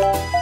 Música